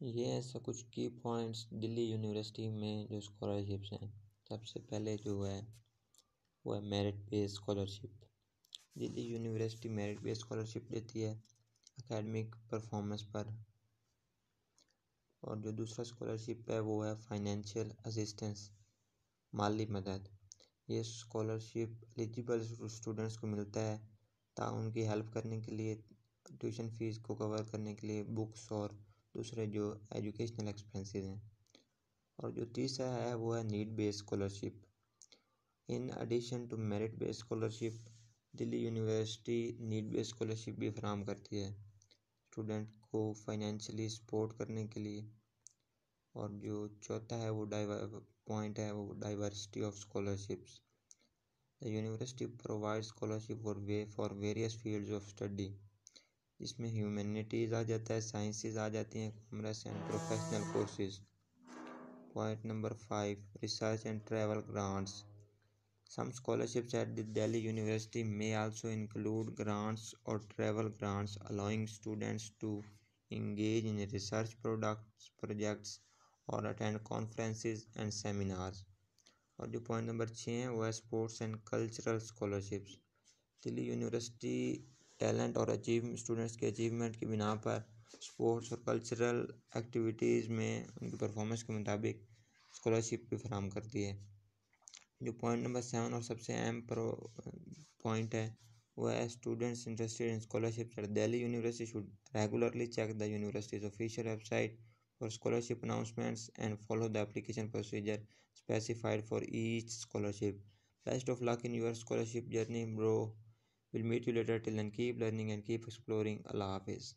ये ऐसा कुछ की पॉइंट्स दिल्ली यूनिवर्सिटी में जो स्कॉलरशिप्स हैं। सबसे पहले जो है, वो है merit based scholarship Delhi university merit based scholarship देती है एकेडमिक परफॉर्मेंस पर। और जो दूसरा स्कॉलरशिप है, वो है फाइनेंशियल असिस्टेंस माली मदद। ये स्कॉलरशिप एलिजिबल स्टूडेंट्स को मिलता है ता उनकी हेल्प करने के लिए ट्यूशन फ़ीस को कवर करने के लिए बुक्स और दूसरे जो एजुकेशनल एक्सपेंसेस हैं। और जो तीसरा है, वो है need based scholarship in addition to merit based scholarship Delhi university need based scholarship भी फराम करती है स्टूडेंट को फाइनेंशियली सपोर्ट करने के लिए। और जो चौथा है, वो डाइवर पॉइंट है, वो diversity of scholarships the university provide scholarship for way for various fields of study जिसमें ह्यूमैनिटीज आ जाता है साइंसेज आ जाती हैं commerce and professional courses point number five research and travel grants some scholarships at Delhi university may also include grants और travel grants allowing students to engage in research products projects और attend conference and seminars और जो point number छः है वह sports and cultural scholarships Delhi university talent और achieve students के achievement की बिना पर स्पोर्ट्स और कल्चरल एक्टिविटीज़ में उनकी परफॉर्मेंस के मुताबिक स्कॉलरशिप भी फराम करती है। जो पॉइंट नंबर सेवन और सबसे अहम प्रो, पॉइंट है वो है students interested in scholarship Delhi university should regularly check the university's official website for scholarship announcements and follow the application procedure specified for each scholarship best of luck in your scholarship journey bro We'll meet you later. Till then, keep learning and keep exploring. Allah Hafiz.